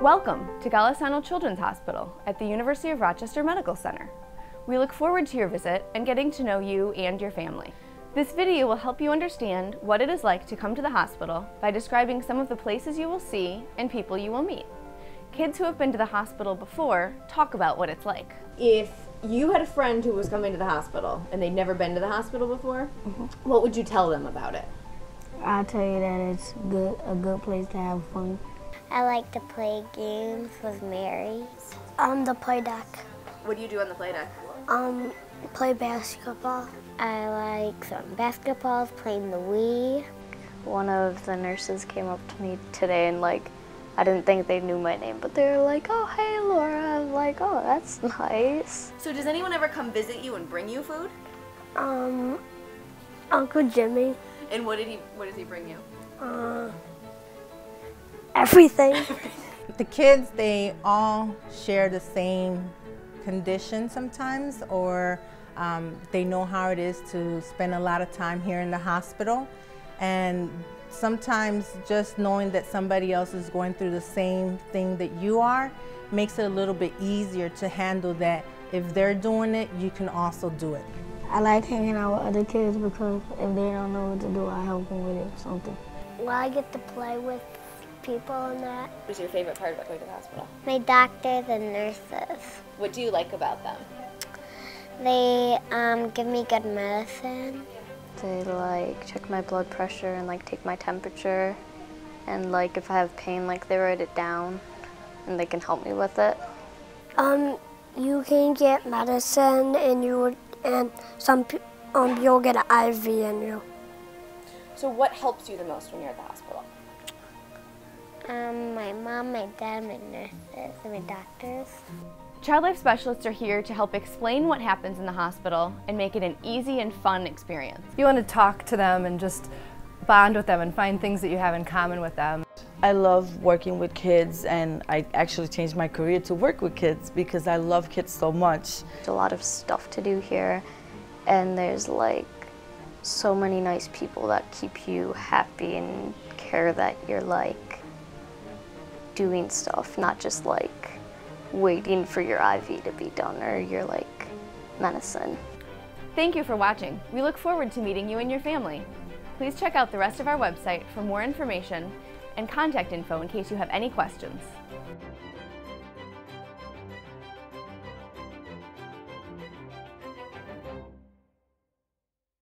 Welcome to Golisano Children's Hospital at the University of Rochester Medical Center. We look forward to your visit and getting to know you and your family. This video will help you understand what it is like to come to the hospital by describing some of the places you will see and people you will meet. Kids who have been to the hospital before talk about what it's like. If you had a friend who was coming to the hospital and they'd never been to the hospital before, mm-hmm. what would you tell them about it? I'll tell you that it's good, a good place to have fun. I like to play games with Mary. On the play deck. What do you do on the play deck? Um, play basketball. I like throwing basketballs, playing the Wii. One of the nurses came up to me today and like, I didn't think they knew my name, but they were like, oh, hey, Laura. I'm like, oh, that's nice. So does anyone ever come visit you and bring you food? Um, Uncle Jimmy. And what did he what does he bring you? Uh, everything. The kids, they all share the same condition sometimes, or um, they know how it is to spend a lot of time here in the hospital. And sometimes just knowing that somebody else is going through the same thing that you are makes it a little bit easier to handle that if they're doing it, you can also do it. I like hanging out with other kids because if they don't know what to do, I help them with it or something. well, I get to play with people and that. What's your favorite part about going to the hospital? My doctors and nurses. What do you like about them? They um, give me good medicine. They like check my blood pressure and like take my temperature. And like if I have pain, like they write it down and they can help me with it. Um, you can get medicine and you would, and some um you'll get an IV in you. So what helps you the most when you're at the hospital? Um, my mom, my dad, my nurses, and my doctors. Child life specialists are here to help explain what happens in the hospital and make it an easy and fun experience. You want to talk to them and just bond with them and find things that you have in common with them. I love working with kids and I actually changed my career to work with kids because I love kids so much. There's a lot of stuff to do here and there's like so many nice people that keep you happy and care that you're like doing stuff, not just like waiting for your IV to be done or your like medicine. Thank you for watching. We look forward to meeting you and your family. Please check out the rest of our website for more information and contact info in case you have any questions.